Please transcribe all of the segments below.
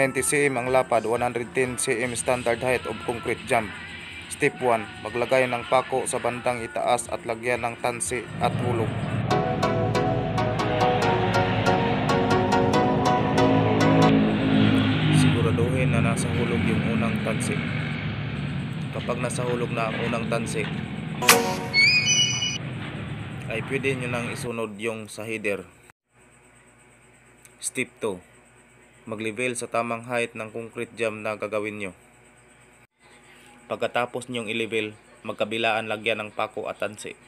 90 cm ang lapad, 110 cm standard height of concrete jump. Step 1. Maglagay ng pako sa bandang itaas at lagyan ng tansi at hulog. Siguraduhin na nasa hulog yung unang tansi. Kapag nasa hulog na ang unang tansi, ay pwede nyo nang isunod yung sa header. Step 2. Mag-level sa tamang height ng concrete jam na gagawin nyo. Pagkatapos nyong i-level, magkabilaan lagyan ng pako at tansi.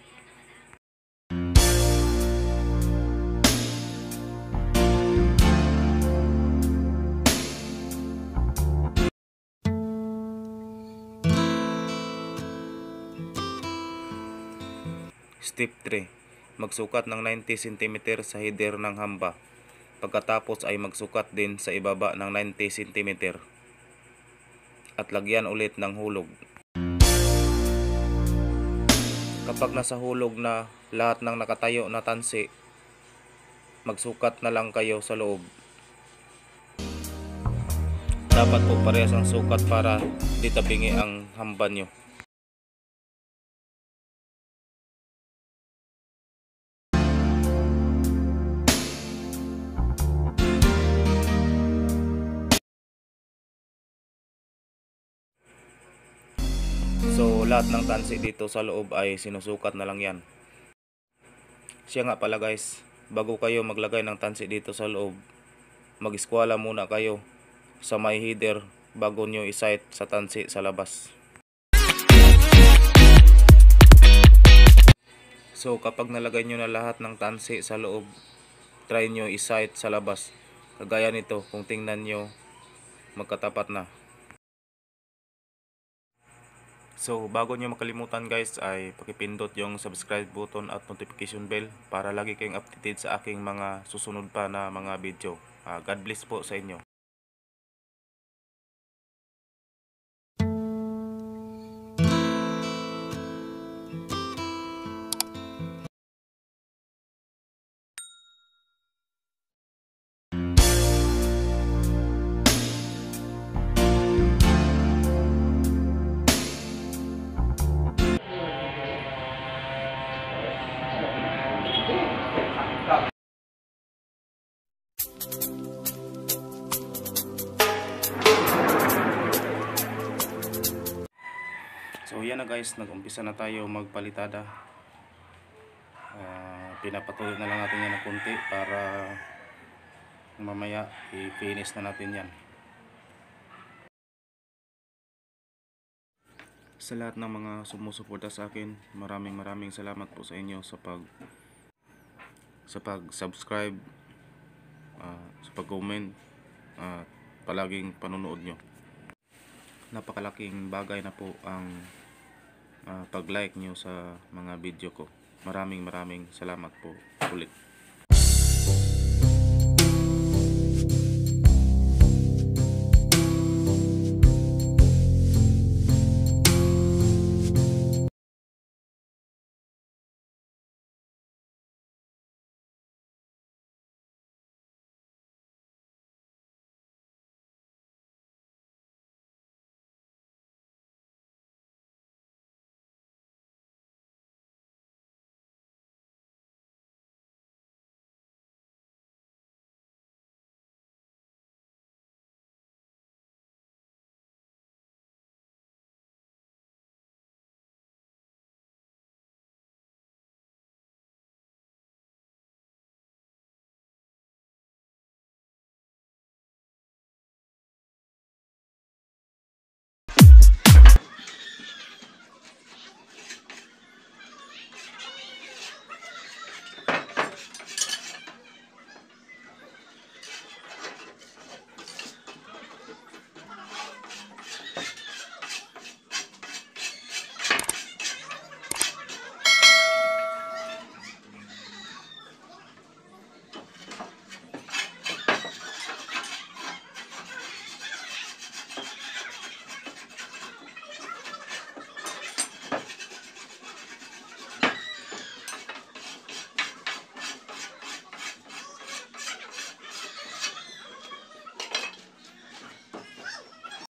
Step 3. Magsukat ng 90 cm sa header ng hamba. Pagkatapos ay magsukat din sa ibaba ng 90 cm. At lagyan ulit ng hulog. Kapag nasa hulog na lahat ng nakatayo na tansi, magsukat na lang kayo sa loob. Dapat po parehas ang sukat para di tabingi ang hamba nyo. Lahat ng tansi dito sa loob ay sinusukat na lang yan. Siya nga pala guys, bago kayo maglagay ng tansi dito sa loob, mag-eskwala muna kayo sa may header bago nyo isight sa tansi sa labas. So kapag nalagay nyo na lahat ng tansi sa loob, try nyo isight sa labas. Kagaya nito, kung tingnan nyo, magkatapat na. So, bago nyo makalimutan guys ay pakipindot yung subscribe button at notification bell para lagi kayong updated sa aking mga susunod pa na mga video. Ah, God bless po sa inyo. So yan na guys, nag-umpisa na tayo magpalitada. Ah, pinapatuloy na lang natin yan ng konti para mamaya i-finish na natin yan. Sa lahat ng mga sumusuporta sa akin, maraming maraming salamat po sa inyo sa pag sa pag-subscribe, ah, sa pag-comment, at palaging panonood nyo napakalaking bagay na po ang ah, pag-like nyo sa mga video ko. Maraming maraming salamat po ulit.